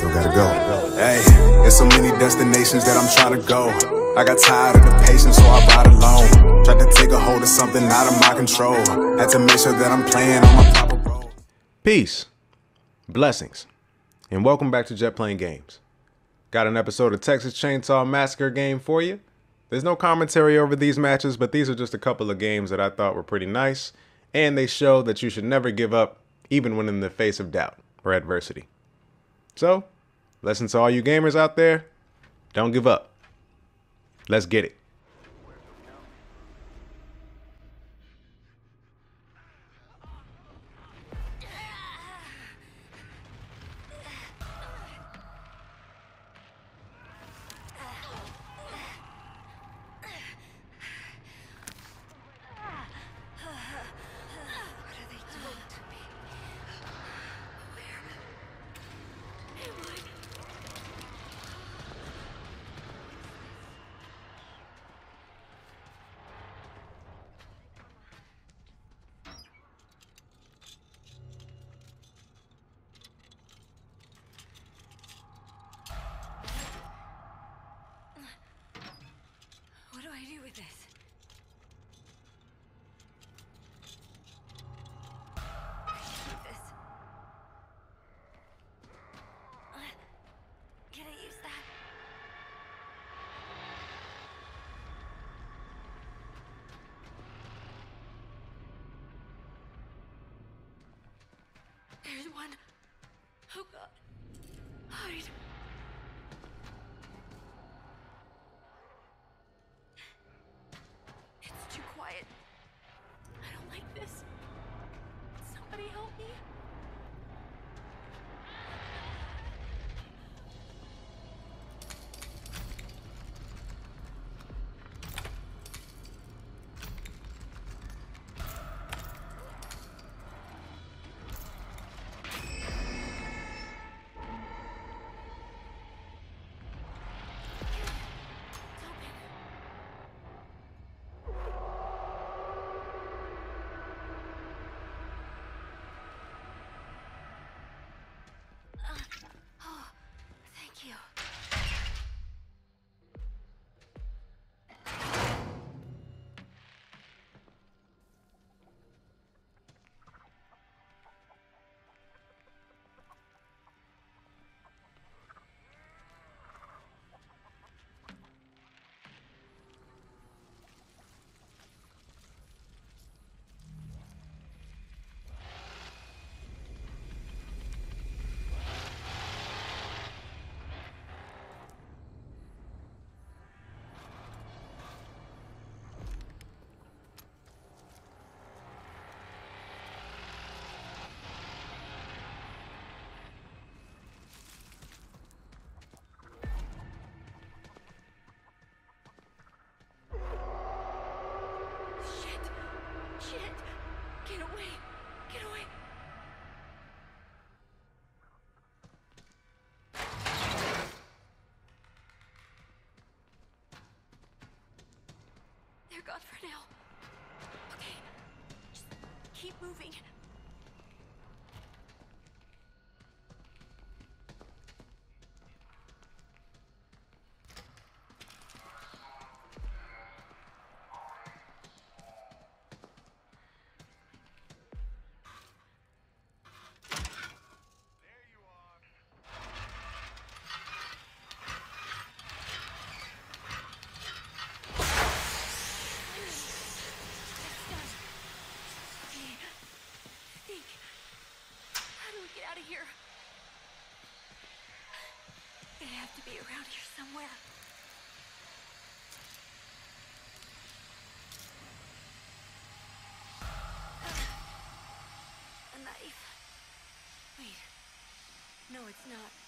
Still gotta go. Hey, there's so many destinations that I'm trying to go. I got tired of the patience, so I ride alone. Tried to take a hold of something out of my control. Had to make sure that I'm playing on my proper role. Peace, blessings, and welcome back to Jet Plane Games. Got an episode of Texas Chainsaw Massacre game for you. There's no commentary over these matches, but these are just a couple of games that I thought were pretty nice, and they show that you should never give up, even when in the face of doubt or adversity. So, lesson to all you gamers out there don't give up. Let's get it. There's one. Oh god. They're gone for now. Okay. Just keep moving. To be around here somewhere. A knife. Wait. No, it's not.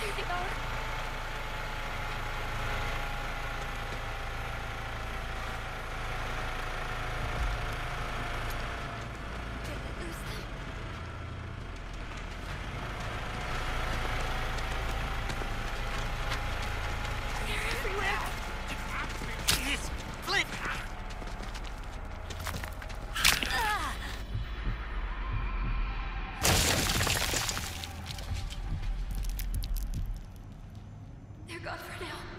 There they are. God for now.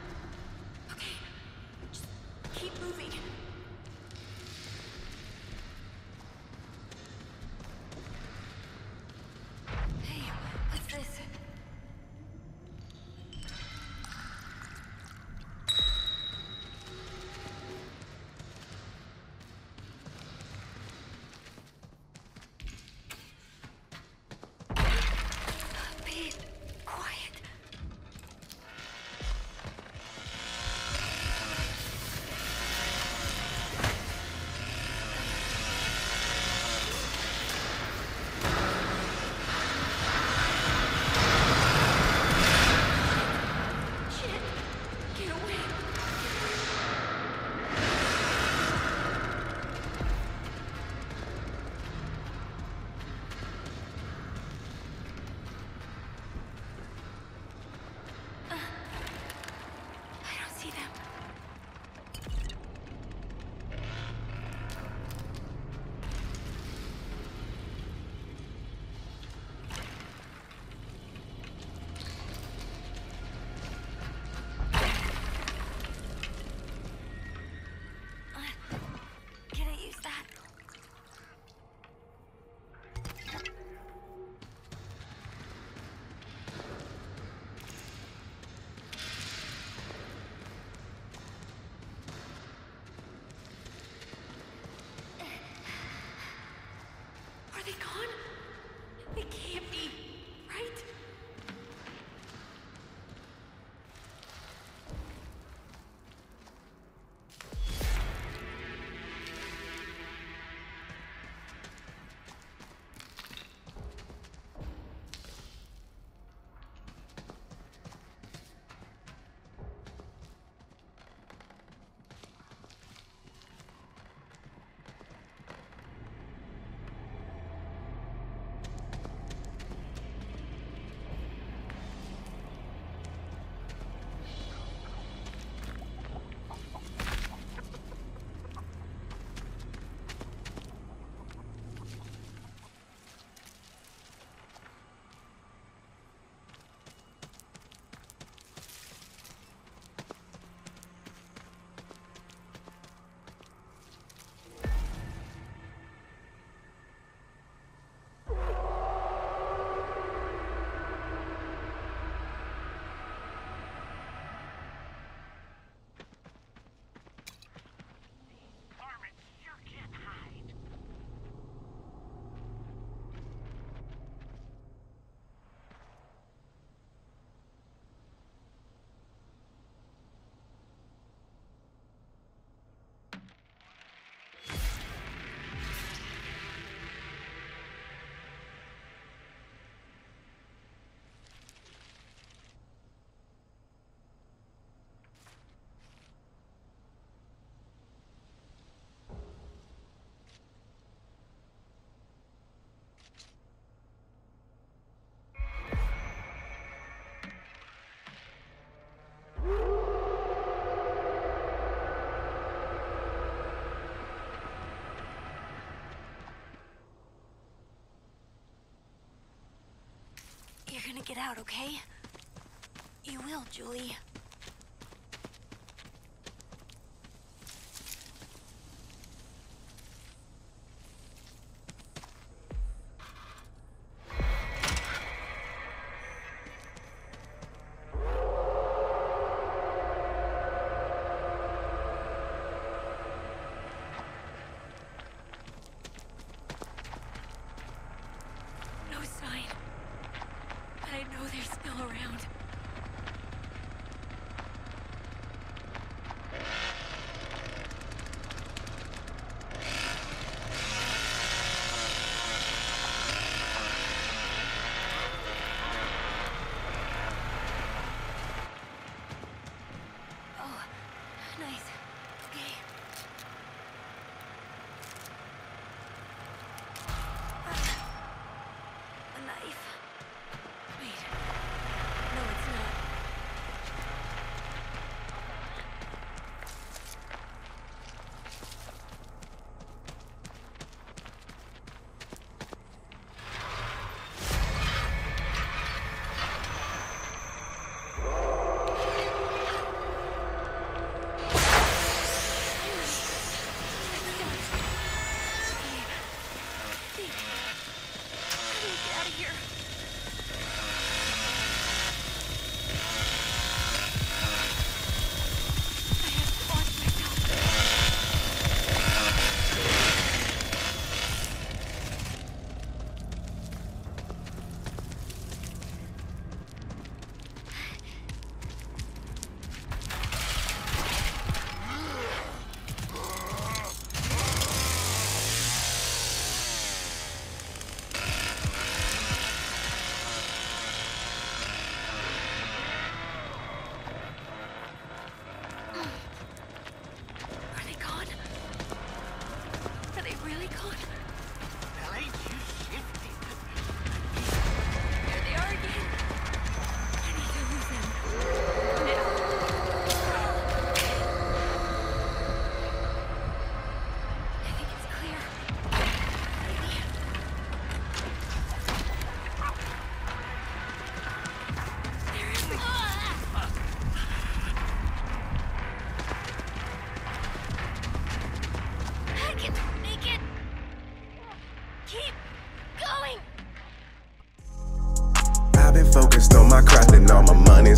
freedom. Gonna get out, okay? You will, Julie.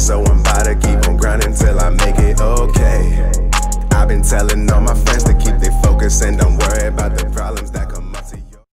So I'm about to keep on grinding till I make it okay. I've been telling all my friends to keep their focus and don't worry about the problems.